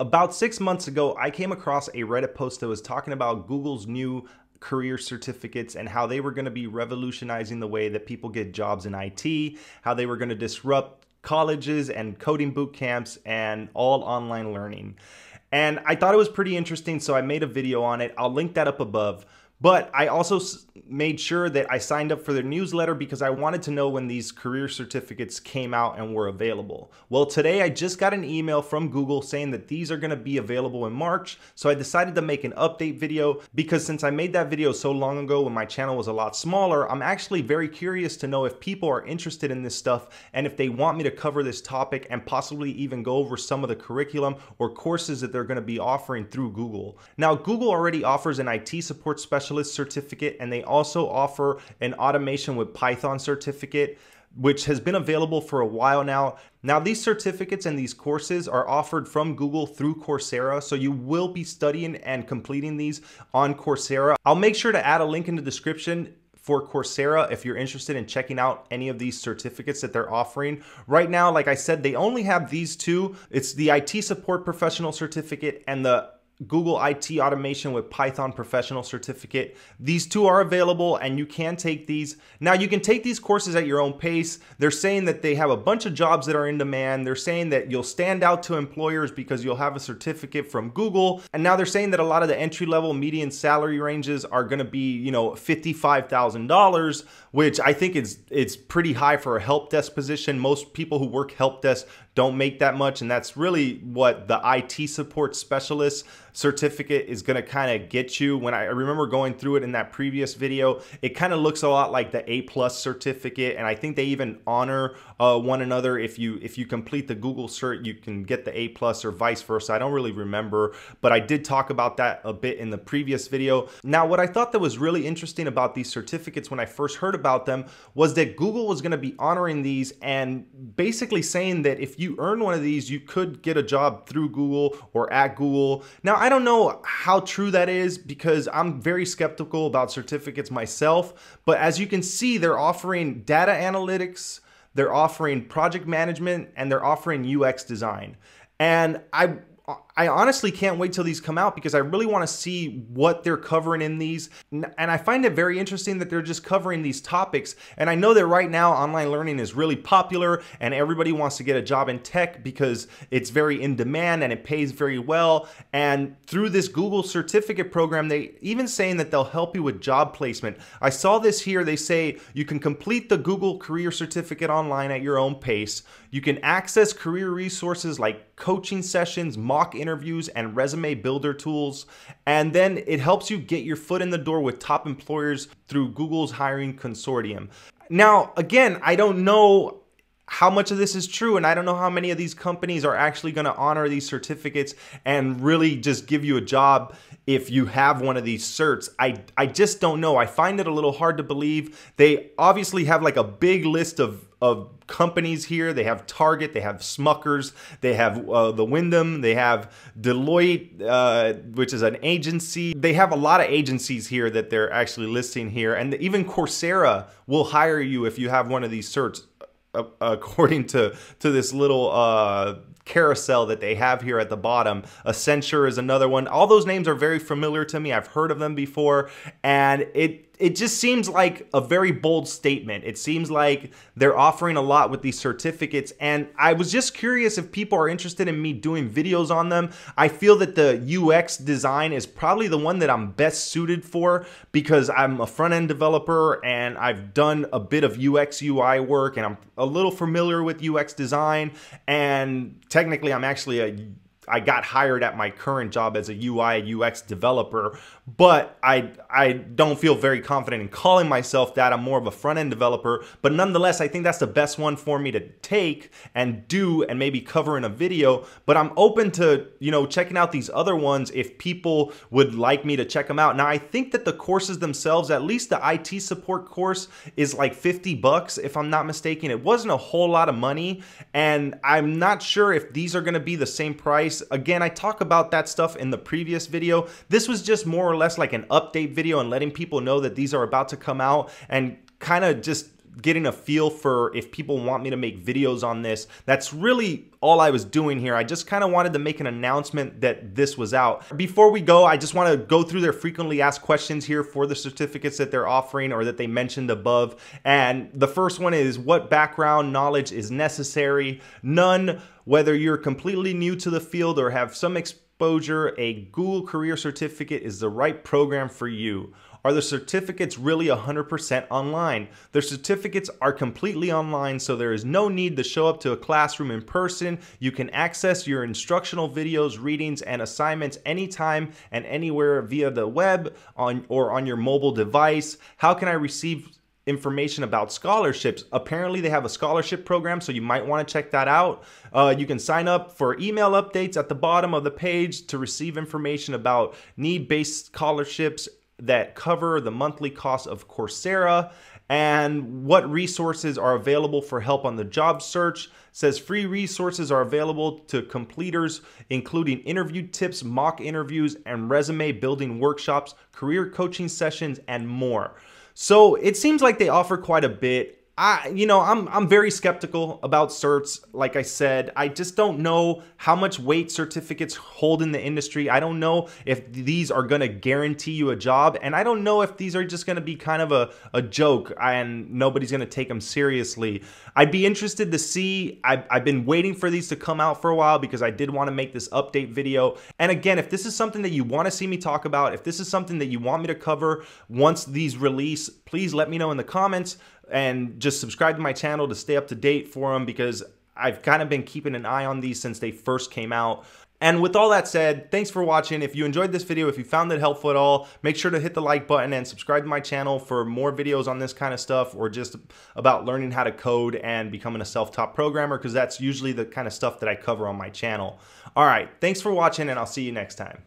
about six months ago, I came across a Reddit post that was talking about Google's new career certificates and how they were going to be revolutionizing the way that people get jobs in IT, how they were going to disrupt colleges and coding boot camps and all online learning. And I thought it was pretty interesting, so I made a video on it. I'll link that up above. But I also made sure that I signed up for their newsletter because I wanted to know when these career certificates came out and were available. Well, today I just got an email from Google saying that these are going to be available in March. So I decided to make an update video because since I made that video so long ago when my channel was a lot smaller, I'm actually very curious to know if people are interested in this stuff and if they want me to cover this topic and possibly even go over some of the curriculum or courses that they're going to be offering through Google. Now, Google already offers an IT support specialist certificate, and they also offer an automation with Python certificate which has been available for a while now. Now, these certificates and these courses are offered from Google through Coursera, so you will be studying and completing these on Coursera. I'll make sure to add a link in the description for Coursera if you're interested in checking out any of these certificates that they're offering. Right now, like I said, they only have these two. It's the IT Support Professional Certificate and the Google IT Automation with Python Professional Certificate. These two are available and you can take these. Now you can take these courses at your own pace. They're saying that they have a bunch of jobs that are in demand. They're saying that you'll stand out to employers because you'll have a certificate from Google. And now they're saying that a lot of the entry level median salary ranges are going to be, you know, $55,000, which I think is it's pretty high for a help desk position. Most people who work help desk don't make that much and that's really what the IT support specialist certificate is going to kind of get you. When I remember going through it in that previous video, it kind of looks a lot like the A plus certificate, and I think they even honor uh, one another. If you if you complete the Google cert, you can get the A plus or vice versa. I don't really remember, but I did talk about that a bit in the previous video. Now, what I thought that was really interesting about these certificates when I first heard about them was that Google was going to be honoring these and basically saying that if you earn one of these, you could get a job through Google or at Google. Now, I don't know how true that is because I'm very skeptical about certificates myself. But as you can see, they're offering data analytics, they're offering project management, and they're offering UX design. And I I honestly can't wait till these come out because I really want to see what they're covering in these. And I find it very interesting that they're just covering these topics. And I know that right now online learning is really popular and everybody wants to get a job in tech because it's very in demand and it pays very well. And through this Google certificate program, they even saying that they'll help you with job placement. I saw this here. They say you can complete the Google career certificate online at your own pace. You can access career resources like coaching sessions, mock interviews, and resume builder tools. And then it helps you get your foot in the door with top employers through Google's hiring consortium. Now, again, I don't know how much of this is true and i don't know how many of these companies are actually going to honor these certificates and really just give you a job if you have one of these certs i i just don't know i find it a little hard to believe they obviously have like a big list of of companies here. They have Target, they have Smuckers, they have uh, the Wyndham, they have Deloitte, uh, which is an agency. They have a lot of agencies here that they're actually listing here, and even Coursera will hire you if you have one of these certs. Uh, according to to this little uh, carousel that they have here at the bottom. Accenture is another one. All those names are very familiar to me. I've heard of them before, and it it just seems like a very bold statement. It seems like they're offering a lot with these certificates. And I was just curious if people are interested in me doing videos on them. I feel that the UX design is probably the one that I'm best suited for because I'm a front end developer and I've done a bit of UX UI work and I'm a little familiar with UX design. And technically, I'm actually a I got hired at my current job as a UI UX developer, but I I don't feel very confident in calling myself that. I'm more of a front end developer, but nonetheless, I think that's the best one for me to take and do and maybe cover in a video. But I'm open to you know checking out these other ones if people would like me to check them out. Now I think that the courses themselves, at least the IT support course, is like 50 bucks if I'm not mistaken. It wasn't a whole lot of money, and I'm not sure if these are going to be the same price Again, I talk about that stuff in the previous video. This was just more or less like an update video and letting people know that these are about to come out and kind of just getting a feel for if people want me to make videos on this. That's really all I was doing here. I just kind of wanted to make an announcement that this was out. Before we go, I just want to go through their frequently asked questions here for the certificates that they're offering or that they mentioned above. And the first one is what background knowledge is necessary? None. Whether you're completely new to the field or have some exposure, a Google Career Certificate is the right program for you. Are the certificates really 100% online? The certificates are completely online, so there is no need to show up to a classroom in person. You can access your instructional videos, readings, and assignments anytime and anywhere via the web on or on your mobile device. How can I receive information about scholarships. Apparently, they have a scholarship program, so you might want to check that out. Uh, you can sign up for email updates at the bottom of the page to receive information about need based scholarships that cover the monthly cost of Coursera and what resources are available for help on the job search. It says free resources are available to completers, including interview tips, mock interviews, and resume building workshops, career coaching sessions, and more. So it seems like they offer quite a bit. I, you know, I'm I'm very skeptical about certs. Like I said, I just don't know how much weight certificates hold in the industry. I don't know if these are going to guarantee you a job, and I don't know if these are just going to be kind of a, a joke and nobody's going to take them seriously. I'd be interested to see. I've, I've been waiting for these to come out for a while because I did want to make this update video. And again, if this is something that you want to see me talk about, if this is something that you want me to cover once these release, please let me know in the comments and just subscribe to my channel to stay up to date for them because I've kind of been keeping an eye on these since they first came out. And with all that said, thanks for watching. If you enjoyed this video, if you found it helpful at all, make sure to hit the like button and subscribe to my channel for more videos on this kind of stuff or just about learning how to code and becoming a self-taught programmer because that's usually the kind of stuff that I cover on my channel. All right, thanks for watching and I'll see you next time.